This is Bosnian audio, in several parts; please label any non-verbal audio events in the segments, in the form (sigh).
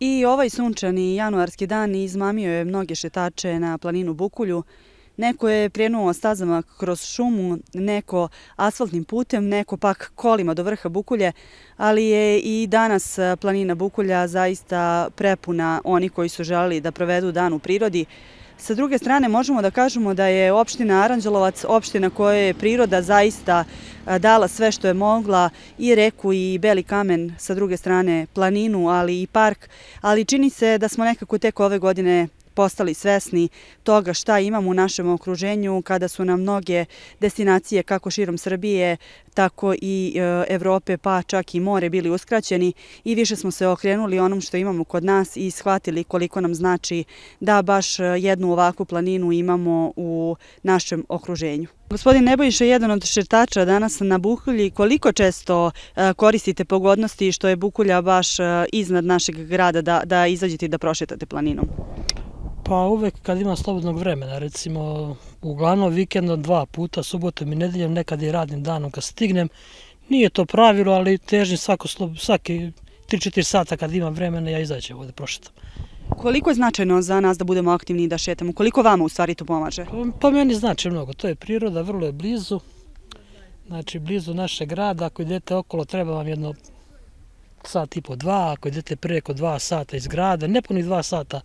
I ovaj sunčani januarski dan izmamio je mnoge šetače na planinu Bukulju. Neko je prijenuo stazama kroz šumu, neko asfaltnim putem, neko pak kolima do vrha Bukulje, ali je i danas planina Bukulja zaista prepuna oni koji su želeli da provedu dan u prirodi. Sa druge strane možemo da kažemo da je opština Aranđelovac opština koja je priroda zaista dala sve što je mogla i reku i beli kamen, sa druge strane planinu, ali i park, ali čini se da smo nekako tek ove godine postali svesni toga šta imamo u našem okruženju kada su nam mnoge destinacije kako širom Srbije, tako i e, Evrope, pa čak i more bili uskraćeni i više smo se okrenuli onom što imamo kod nas i shvatili koliko nam znači da baš e, jednu ovakvu planinu imamo u našem okruženju. Gospodin Nebojša je jedan od šertača danas na Bukulji. Koliko često e, koristite pogodnosti što je Bukulja baš iznad našeg grada da izađete i da prošetate planinom? Pa uvek kad imam slobodnog vremena, recimo uglavnom vikendom dva puta, subotom i nedeljem, nekad i radnim danom kad stignem. Nije to pravilo, ali težim svako, svaki 3-4 sata kad imam vremena, ja izađem ovdje prošetam. Koliko je značajno za nas da budemo aktivni i da šetamo? Koliko vama u stvari to pomaže? Pa, pa meni znači mnogo. To je priroda, vrlo je blizu. Znači, blizu našeg grada. Ako idete okolo, treba vam jedno sat i po dva. Ako idete preko dva sata iz grada, ne puni dva sata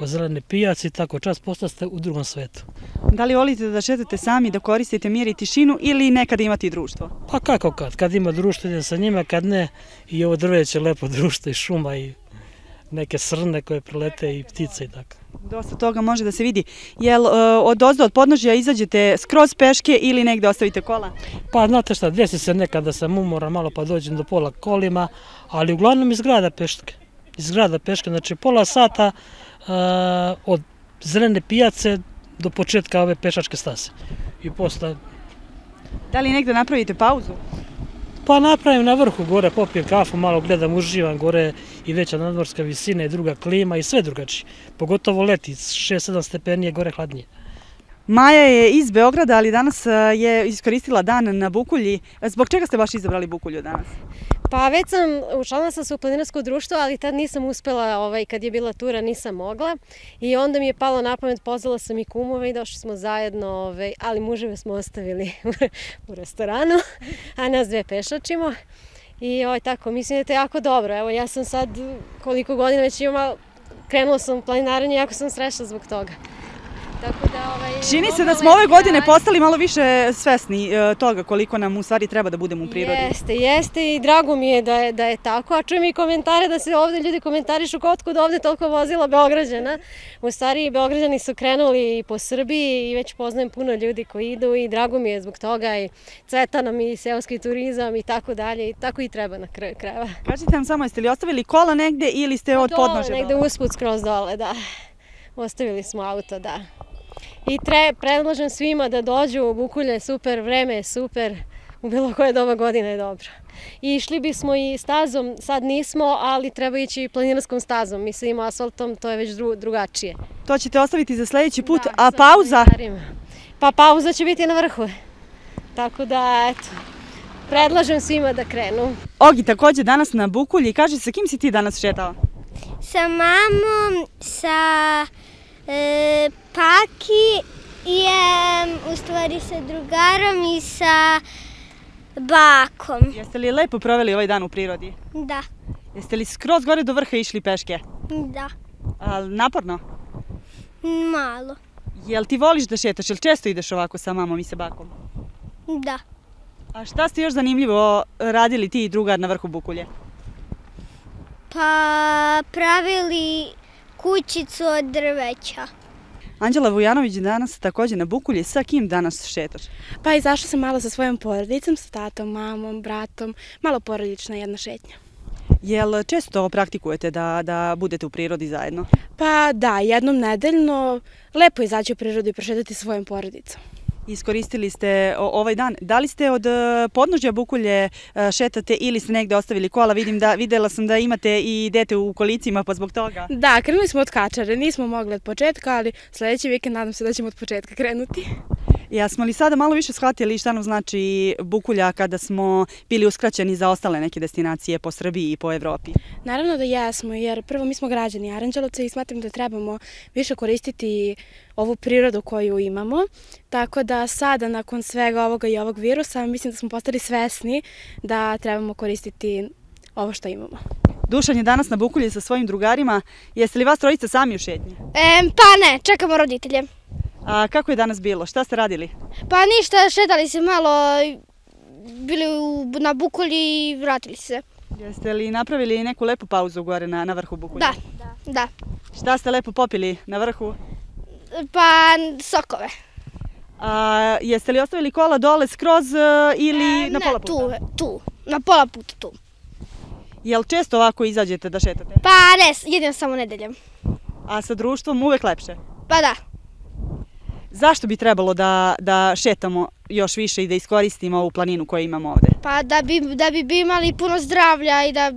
o zelene pijaci, tako čas postaste u drugom svetu. Da li volite da šetate sami, da koristite mir i tišinu ili nekada imate i društvo? Pa kako kad, kad ima društvo idem sa njima, kad ne i ovo drveće lepo društvo i šuma i neke srne koje prelete i ptice i tako. Dosta toga može da se vidi. Jel e, od ozda, od podnožja izađete skroz peške ili negde ostavite kola? Pa znate šta, desi se nekada da sam umoran malo pa dođem do pola kolima, ali uglavnom iz grada peške. Iz grada peške, znači pola sata od zelene pijace do početka ove pešačke stase. I posle... Da li negde napravite pauzu? Pa napravim na vrhu gore, popijem kafu, malo gledam, uživam gore i veća nadmorska visina i druga klima i sve drugačije. Pogotovo leti, 6-7 stepenije, gore hladnije. Maja je iz Beograda, ali danas je iskoristila dan na Bukulji. Zbog čega ste baš izabrali Bukulju danas? Pa već sam, učlana sam se u planinarsko društvo, ali tad nisam uspela, ovaj, kad je bila tura, nisam mogla. I onda mi je palo na pamet, pozvala sam i kumove i došli smo zajedno, ovaj, ali muževe smo ostavili (laughs) u restoranu, a nas dve pešačimo. I ovaj, tako, mislim da je to jako dobro. Evo, ja sam sad, koliko godina već imam, krenula sam u planinaranje, jako sam srećna zbog toga. Ovaj, Čini se da smo ove godine postali malo više svesni e, toga koliko nam u stvari treba da budemo u prirodi. Jeste, jeste i drago mi je da je, da je tako. A čujem i komentare da se ovde ljudi komentarišu kod ovde toliko vozila Beograđana. U stvari Beograđani su krenuli i po Srbiji i već poznajem puno ljudi koji idu i drago mi je zbog toga i cveta nam i seoski turizam i tako dalje i tako i treba na kraju krajeva. Kažite nam samo, jeste li ostavili kola negde ili ste od podnože? Dole, negde usput skroz dole, da. Ostavili smo auto, da. I predlažem svima da dođu u Bukulje, super, vreme je super, u bilo koje doba godine je dobro. I išli bismo i stazom, sad nismo, ali treba ići planinarskom stazom, mislim asfaltom, to je već drugačije. To ćete ostaviti za sljedeći put, a pauza? Pa pauza će biti na vrhu. Tako da, eto, predlažem svima da krenu. Ogi, također danas na Bukulji, kaži sa kim si ti danas šetala? Sa mamom, sa e, Paki i u stvari sa drugarom i sa bakom. Jeste li lepo proveli ovaj dan u prirodi? Da. Jeste li skroz gore do vrha išli peške? Da. A, naporno? Malo. Jel ti voliš da šetaš? Jel često ideš ovako sa mamom i sa bakom? Da. A šta ste još zanimljivo radili ti i drugar na vrhu Bukulje? Pa pravili kućicu od drveća. Anđela Vujanović danas također na Bukulji. Sa kim danas šetaš? Pa izašla sam malo sa svojom porodicom, sa tatom, mamom, bratom. Malo porodična jedna šetnja. Jel često praktikujete da, da budete u prirodi zajedno? Pa da, jednom nedeljno. Lepo izaći u prirodu i prošetati svojom porodicom. Iskoristili ste ovaj dan. Da li ste od e, podnožja Bukulje e, šetate ili ste negde ostavili kola? Vidim da, videla sam da imate i dete u kolicima, pa zbog toga. Da, krenuli smo od kačare. Nismo mogli od početka, ali sljedeći vikend nadam se da ćemo od početka krenuti. Ja smo li sada malo više shvatili šta nam znači Bukulja kada smo bili uskraćeni za ostale neke destinacije po Srbiji i po Evropi? Naravno da jesmo, jer prvo mi smo građani Aranđelovca i smatram da trebamo više koristiti ovu prirodu koju imamo. Tako da sada, nakon svega ovoga i ovog virusa, mislim da smo postali svesni da trebamo koristiti ovo što imamo. Dušan je danas na Bukulji sa svojim drugarima. Jeste li vas trojica sami u šetnji? E, pa ne, čekamo roditelje. A kako je danas bilo? Šta ste radili? Pa ništa, šetali se malo, bili u, na Bukulji i vratili se. Jeste li napravili neku lepu pauzu gore na, na vrhu Bukulja? Da, da. Šta ste lepo popili na vrhu? Pa sokove. A, jeste li ostavili kola dole skroz e, ili E, na ne, pola puta? tu, tu, na pola puta tu. Jel često ovako izađete da šetate? Pa ne, jedino samo nedeljom. A sa društvom uvek lepše? Pa da. Zašto bi trebalo da, da šetamo još više i da iskoristimo ovu planinu koju imamo ovde? Pa da bi, da bi imali puno zdravlja i da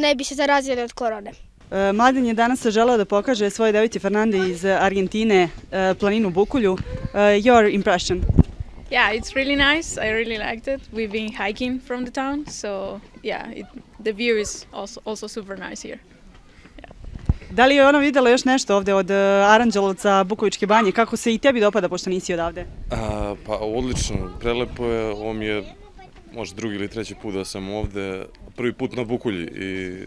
ne bi se zarazili od korone. E, Mladen je danas želeo da pokaže svoje devici Fernande iz Argentine e, planinu Bukulju. E, Your impression? Yeah, it's really nice. I really liked it. We've been hiking from the town, so yeah, it, the view is also also super nice here. Da li je ona vidjela još nešto ovde od eh, Aranđelovca, Bukovičke banje? Kako se i tebi dopada pošto nisi odavde? A, pa odlično, prelepo je, ovo mi je možda drugi ili treći put da sam ovde, prvi put na Bukulji i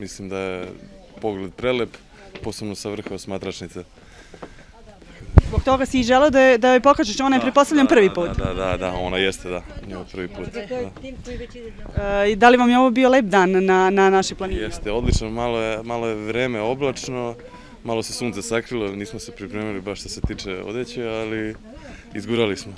mislim da je pogled prelep, posebno sa vrha osmatračnice. Zbog toga si i želeo da, je- da joj pokažeš, ona je pretpostavljam prvi put. Da, da, da, da, ona jeste, da, njoj prvi put. Da. E, i da li vam je ovo bio lep dan na, na našoj planini? Jeste, odlično, malo je, malo je vreme oblačno, malo se sunce sakrilo, nismo se pripremili baš što se tiče odeće, ali izgurali smo.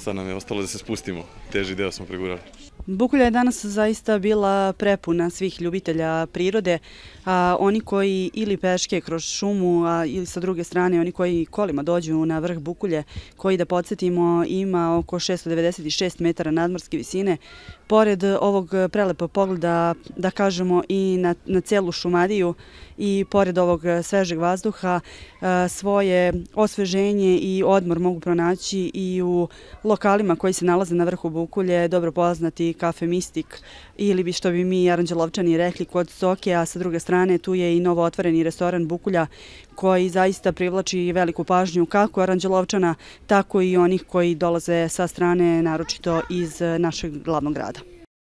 Sad nam je ostalo da se spustimo, teži deo smo pregurali. Bukulja je danas zaista bila prepuna svih ljubitelja prirode, a oni koji ili peške kroz šumu, a ili sa druge strane oni koji kolima dođu na vrh Bukulje, koji da podsjetimo ima oko 696 metara nadmorske visine, pored ovog prelepa pogleda, da kažemo i na, na celu Šumadiju i pored ovog svežeg vazduha, e, svoje osveženje i odmor mogu pronaći i u lokalima koji se nalaze na vrhu Bukulje, dobro poznati kafe Mistik ili bi što bi mi Aranđelovčani rekli kod Soke, a sa druge strane tu je i novo otvoreni restoran Bukulja koji zaista privlači veliku pažnju kako Aranđelovčana, tako i onih koji dolaze sa strane, naročito iz našeg glavnog grada.